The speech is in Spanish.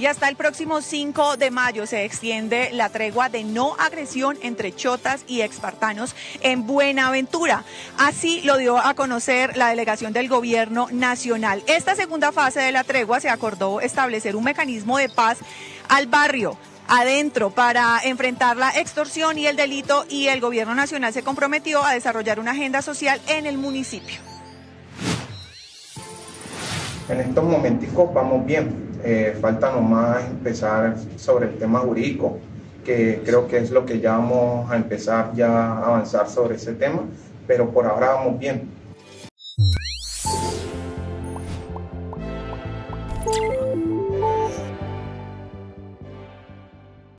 Y hasta el próximo 5 de mayo se extiende la tregua de no agresión entre chotas y expartanos en Buenaventura. Así lo dio a conocer la delegación del gobierno nacional. Esta segunda fase de la tregua se acordó establecer un mecanismo de paz al barrio adentro para enfrentar la extorsión y el delito y el gobierno nacional se comprometió a desarrollar una agenda social en el municipio. En estos momenticos vamos bien, eh, falta nomás empezar sobre el tema jurídico, que creo que es lo que ya vamos a empezar ya a avanzar sobre ese tema, pero por ahora vamos bien.